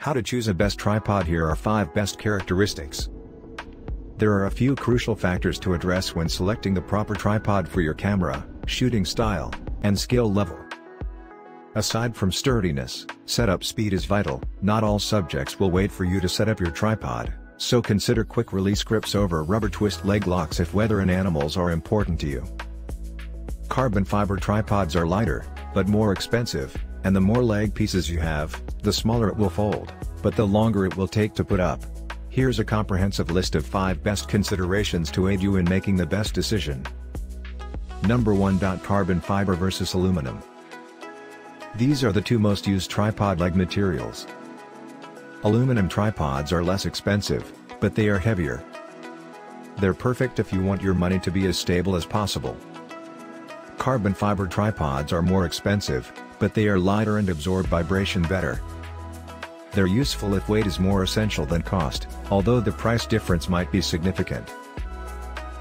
How to choose a best tripod Here are 5 best characteristics. There are a few crucial factors to address when selecting the proper tripod for your camera, shooting style, and skill level. Aside from sturdiness, setup speed is vital, not all subjects will wait for you to set up your tripod, so consider quick release grips over rubber twist leg locks if weather and animals are important to you. Carbon fiber tripods are lighter, but more expensive, and the more leg pieces you have, the smaller it will fold, but the longer it will take to put up. Here's a comprehensive list of 5 best considerations to aid you in making the best decision. Number 1. Carbon fiber versus aluminum. These are the two most used tripod leg materials. Aluminum tripods are less expensive, but they are heavier. They're perfect if you want your money to be as stable as possible. Carbon fiber tripods are more expensive, but they are lighter and absorb vibration better. They're useful if weight is more essential than cost, although the price difference might be significant.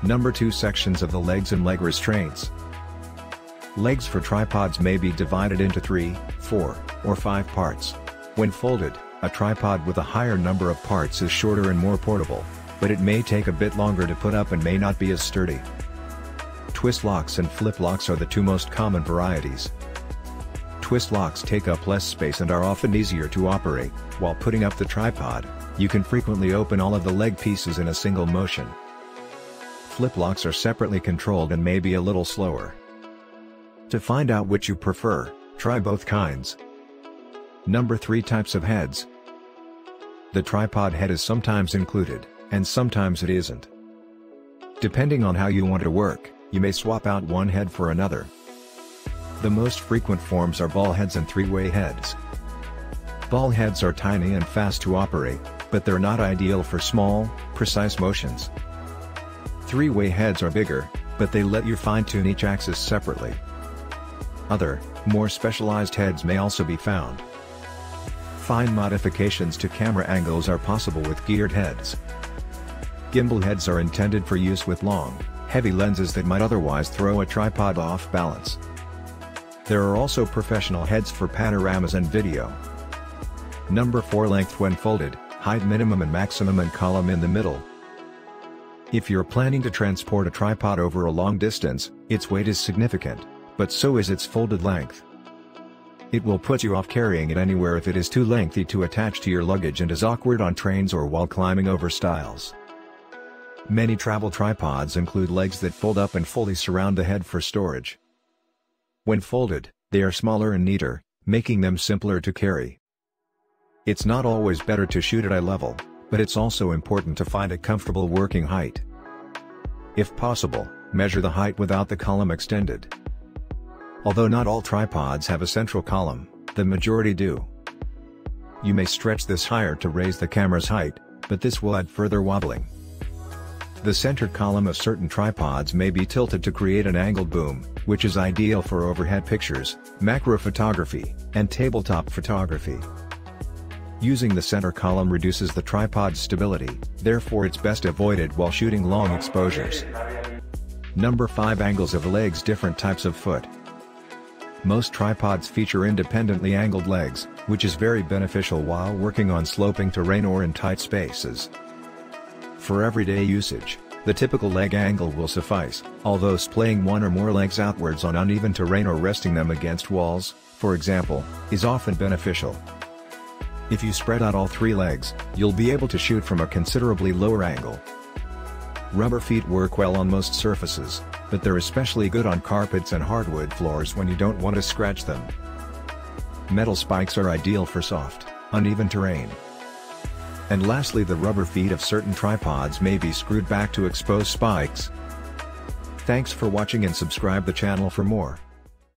Number 2 Sections of the legs and leg restraints. Legs for tripods may be divided into 3, 4, or 5 parts. When folded, a tripod with a higher number of parts is shorter and more portable, but it may take a bit longer to put up and may not be as sturdy. Twist locks and flip locks are the two most common varieties. Twist locks take up less space and are often easier to operate, while putting up the tripod, you can frequently open all of the leg pieces in a single motion. Flip locks are separately controlled and may be a little slower. To find out which you prefer, try both kinds. Number 3 Types of Heads The tripod head is sometimes included, and sometimes it isn't. Depending on how you want to work, you may swap out one head for another. The most frequent forms are ball heads and three-way heads. Ball heads are tiny and fast to operate, but they're not ideal for small, precise motions. Three-way heads are bigger, but they let you fine-tune each axis separately. Other, more specialized heads may also be found. Fine modifications to camera angles are possible with geared heads. Gimbal heads are intended for use with long, heavy lenses that might otherwise throw a tripod off balance. There are also professional heads for panoramas and video. Number 4 Length when folded, height minimum and maximum and column in the middle. If you're planning to transport a tripod over a long distance, its weight is significant, but so is its folded length. It will put you off carrying it anywhere if it is too lengthy to attach to your luggage and is awkward on trains or while climbing over stiles. Many travel tripods include legs that fold up and fully surround the head for storage. When folded, they are smaller and neater, making them simpler to carry. It's not always better to shoot at eye level, but it's also important to find a comfortable working height. If possible, measure the height without the column extended. Although not all tripods have a central column, the majority do. You may stretch this higher to raise the camera's height, but this will add further wobbling. The center column of certain tripods may be tilted to create an angled boom, which is ideal for overhead pictures, macro photography, and tabletop photography. Using the center column reduces the tripod's stability, therefore it's best avoided while shooting long exposures. Number 5 Angles of legs Different types of foot. Most tripods feature independently angled legs, which is very beneficial while working on sloping terrain or in tight spaces. For everyday usage, the typical leg angle will suffice, although splaying one or more legs outwards on uneven terrain or resting them against walls, for example, is often beneficial. If you spread out all three legs, you'll be able to shoot from a considerably lower angle. Rubber feet work well on most surfaces, but they're especially good on carpets and hardwood floors when you don't want to scratch them. Metal spikes are ideal for soft, uneven terrain. And lastly the rubber feet of certain tripods may be screwed back to expose spikes. Thanks for watching and subscribe the channel for more.